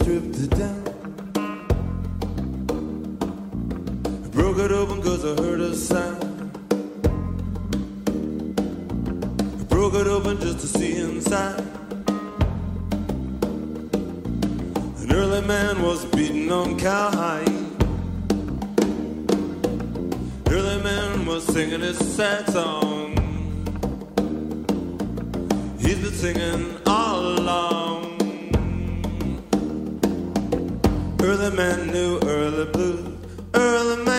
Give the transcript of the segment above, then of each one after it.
stripped it down. I broke it open cause I heard a sound. I broke it open just to see inside. An early man was beating on cowhide. Early man was singing his sad song. He's been singing all along. Early man knew early blue. Early man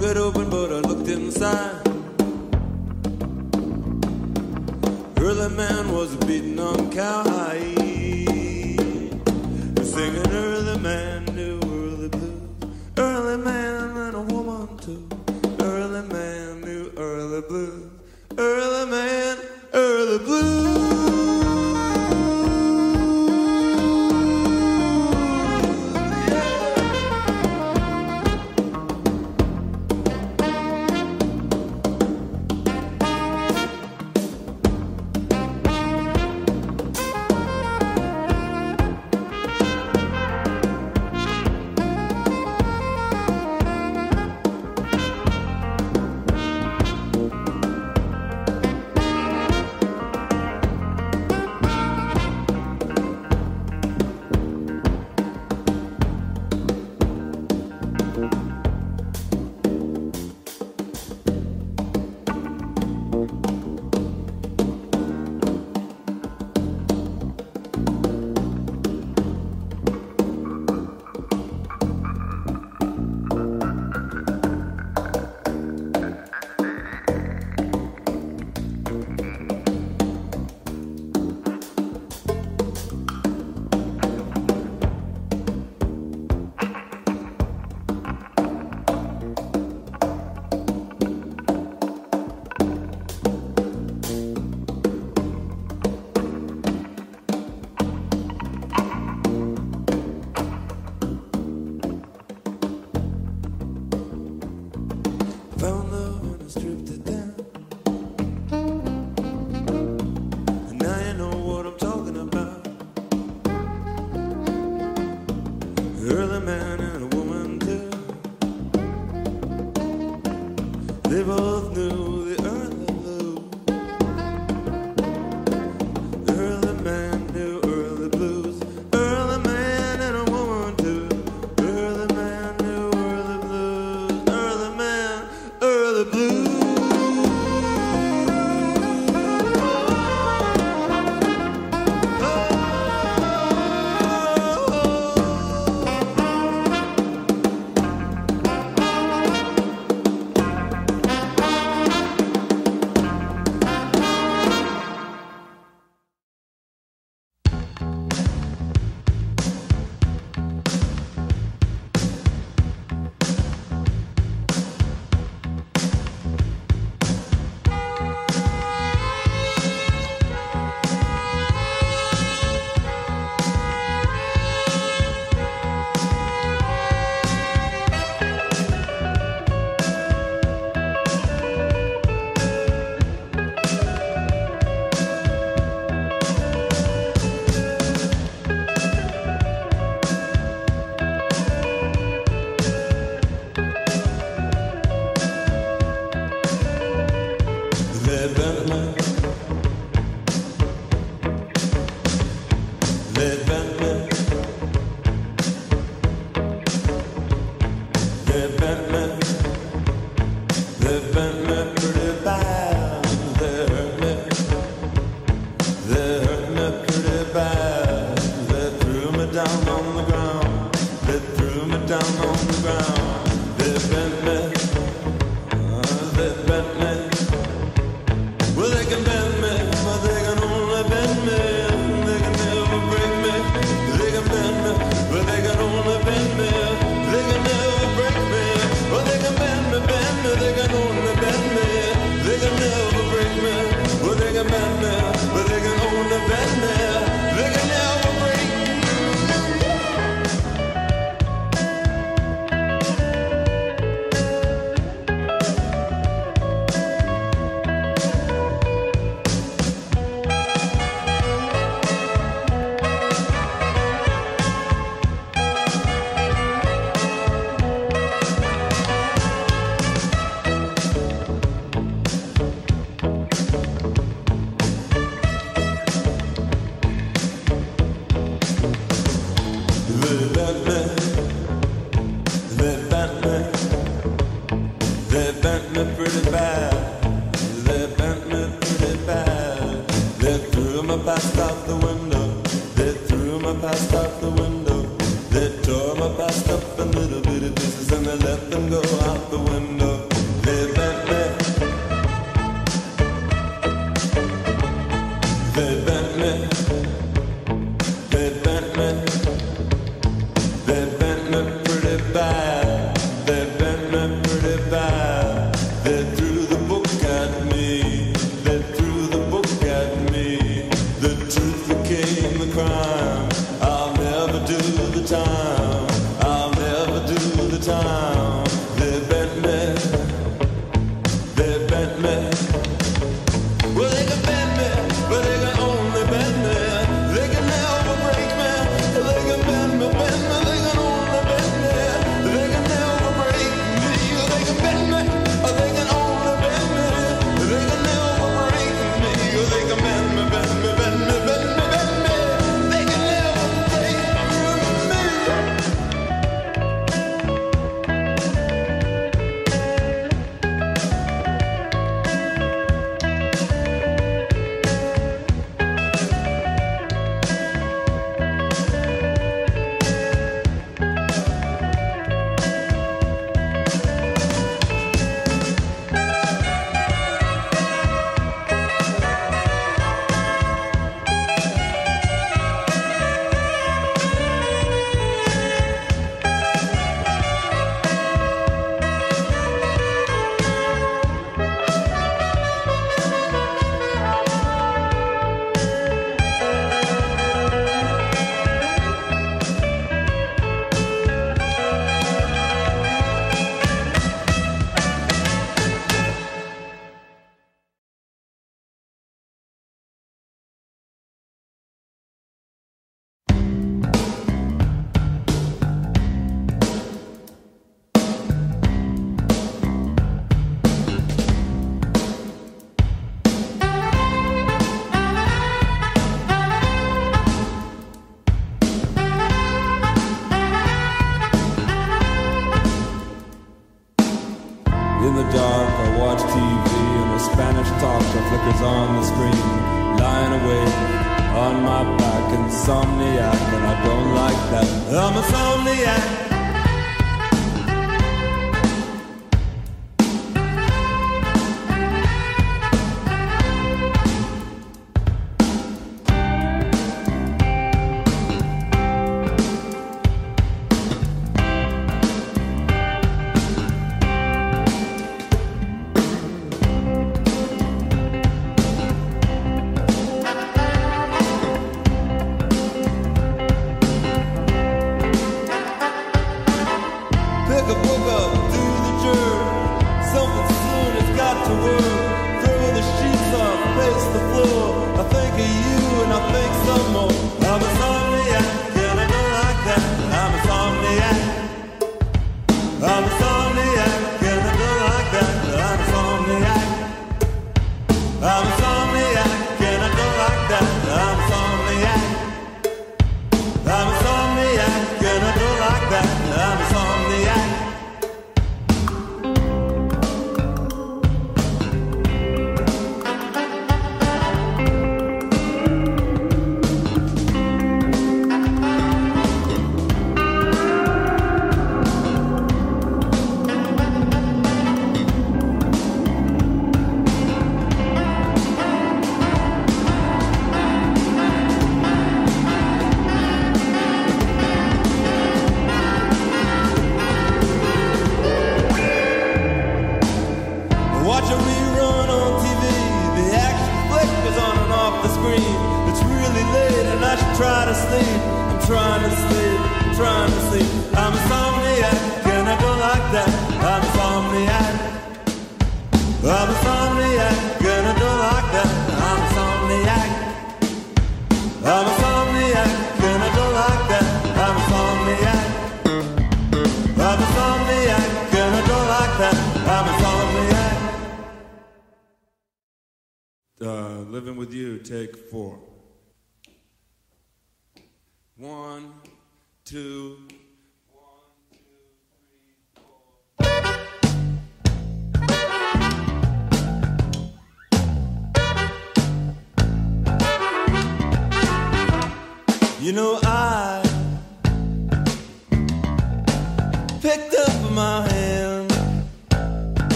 broke it open, but I looked inside. Early man was a beaten on cowhide. Singing early man knew early blues. Early man and a woman too. Early man knew early blues. In the dark, I watch TV and a Spanish talk show flickers on the screen. Lying awake on my back, insomniac, and I don't like that. I'm a somniac.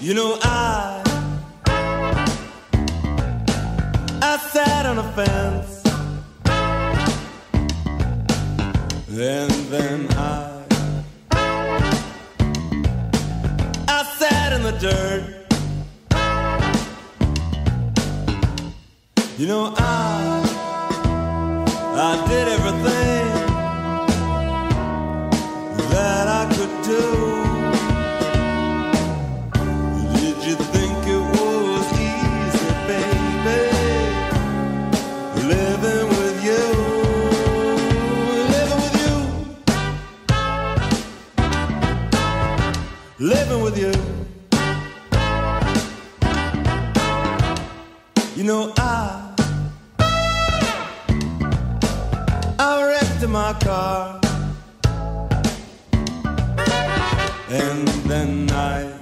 You know I I sat on a fence. Then then I I sat in the dirt. You know I I did everything my car. And then I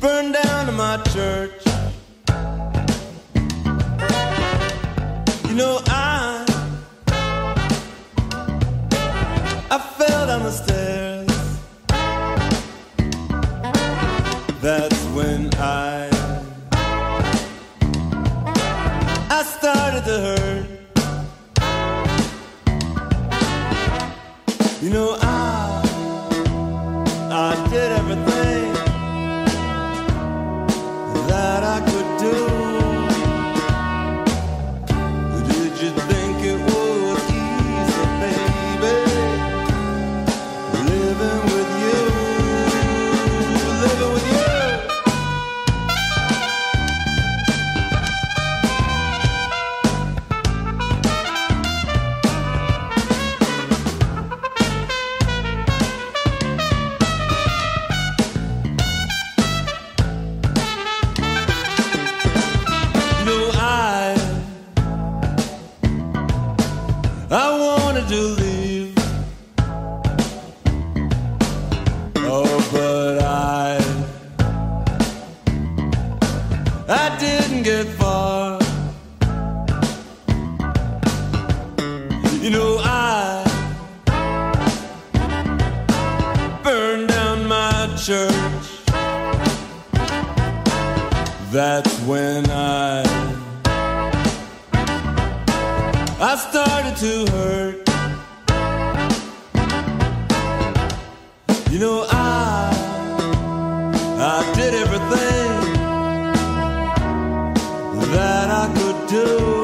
burned down my church. You know, do.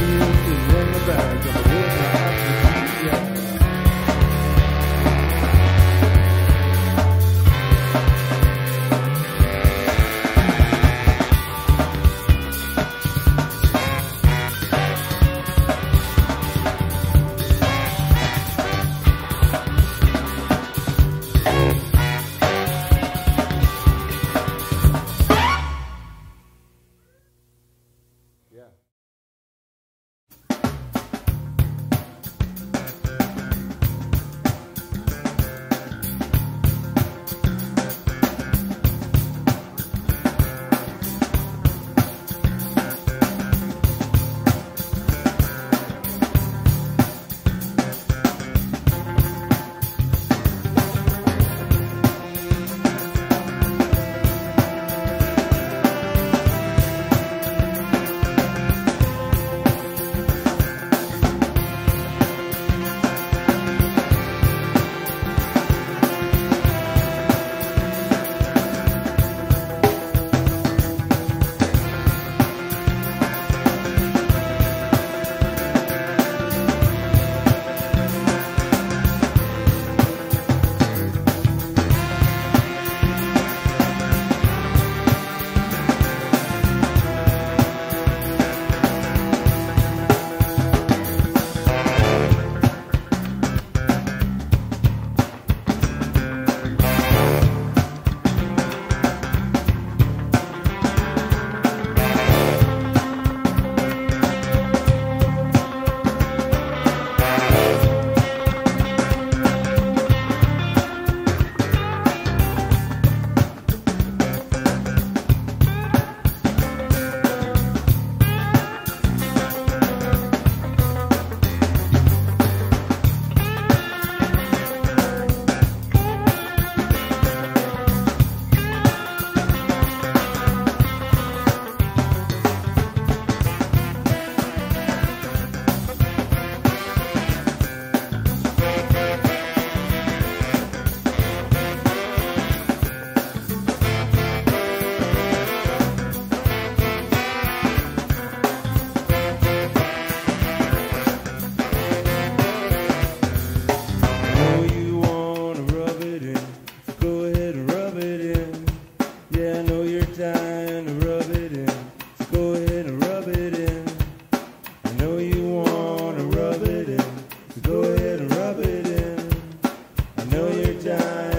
You is in the bag your time.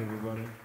Everybody.